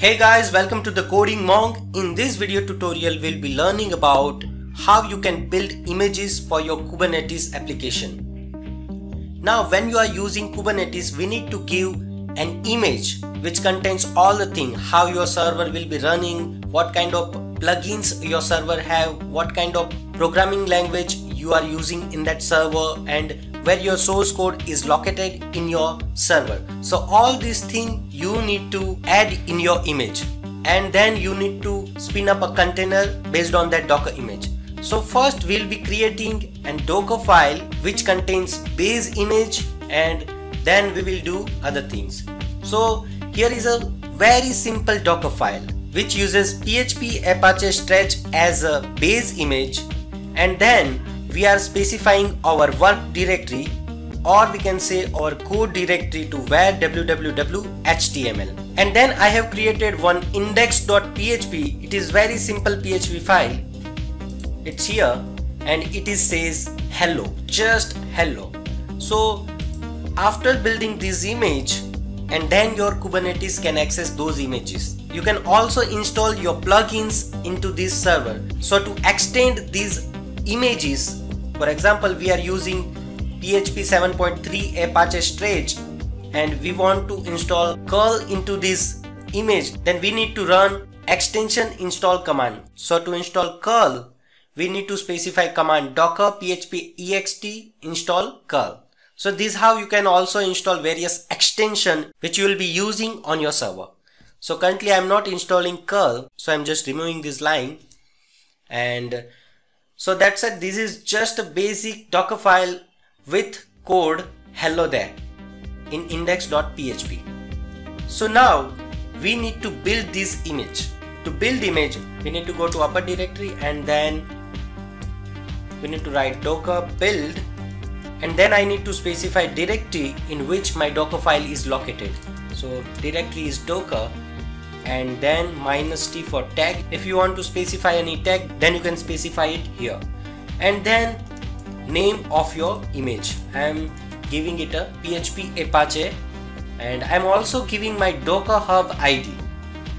Hey guys, welcome to the Coding Monk. In this video tutorial, we'll be learning about how you can build images for your Kubernetes application. Now, when you are using Kubernetes, we need to give an image which contains all the things, how your server will be running, what kind of plugins your server have, what kind of programming language you are using in that server and where your source code is located in your server. So all these things you need to add in your image and then you need to spin up a container based on that docker image. So first we'll be creating a docker file which contains base image and then we will do other things. So here is a very simple docker file which uses PHP Apache Stretch as a base image and then we are specifying our work directory or we can say our code directory to var www.html and then I have created one index.php it is very simple PHP file it's here and it is says hello just hello so after building this image and then your Kubernetes can access those images. You can also install your plugins into this server. So to extend these images, for example, we are using PHP 7.3 Apache Stretch and we want to install curl into this image, then we need to run extension install command. So to install curl, we need to specify command docker php ext install curl. So this is how you can also install various extension which you will be using on your server. So currently I am not installing curl so I am just removing this line and so that's it this is just a basic docker file with code hello there in index.php. So now we need to build this image. To build image we need to go to upper directory and then we need to write docker build and then I need to specify directory in which my docker file is located. So directory is docker and then minus t for tag. If you want to specify any tag then you can specify it here. And then name of your image. I am giving it a PHP Apache and I am also giving my docker hub ID.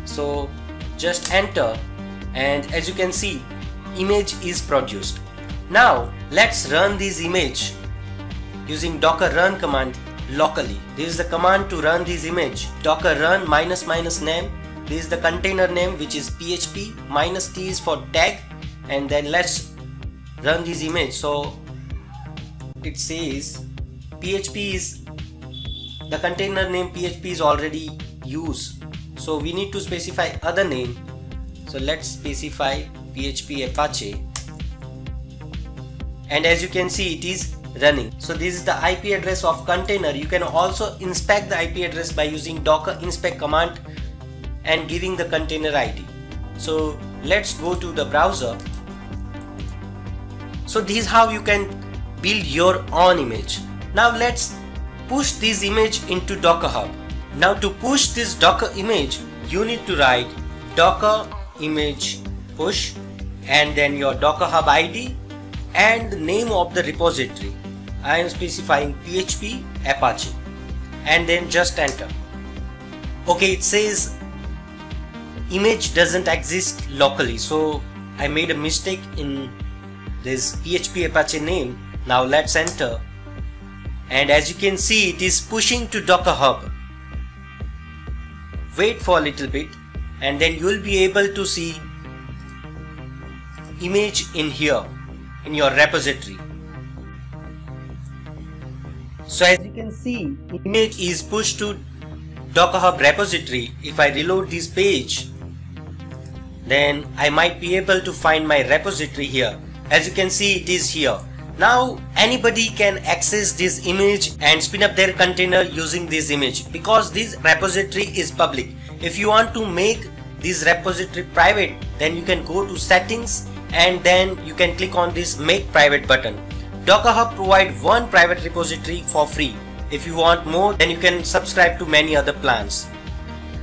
So just enter and as you can see image is produced. Now let's run this image using docker run command locally. This is the command to run this image. Docker run minus minus name. This is the container name which is php minus t is for tag and then let's run this image. So it says php is the container name php is already used. So we need to specify other name. So let's specify php apache and as you can see it is running. So this is the IP address of container. You can also inspect the IP address by using docker inspect command and giving the container ID. So let's go to the browser. So this is how you can build your own image. Now let's push this image into Docker Hub. Now to push this Docker image, you need to write docker image push and then your Docker Hub ID and the name of the repository. I am specifying PHP Apache and then just enter. Okay, it says image doesn't exist locally. So I made a mistake in this PHP Apache name. Now let's enter. And as you can see, it is pushing to Docker Hub. Wait for a little bit and then you will be able to see image in here in your repository. So as you can see, image is pushed to Docker Hub repository. If I reload this page, then I might be able to find my repository here. As you can see, it is here. Now anybody can access this image and spin up their container using this image because this repository is public. If you want to make this repository private, then you can go to settings and then you can click on this make private button. Docker Hub provide one private repository for free. If you want more then you can subscribe to many other plans.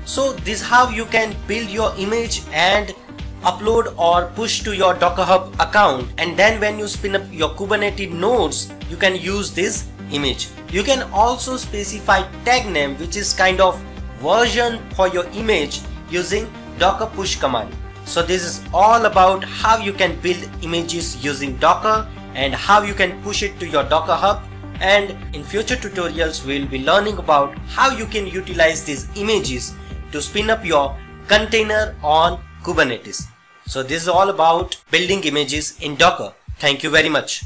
So this is how you can build your image and upload or push to your Docker Hub account and then when you spin up your Kubernetes nodes you can use this image. You can also specify tag name which is kind of version for your image using Docker push command. So this is all about how you can build images using Docker and how you can push it to your Docker Hub and in future tutorials we'll be learning about how you can utilize these images to spin up your container on Kubernetes. So this is all about building images in Docker. Thank you very much.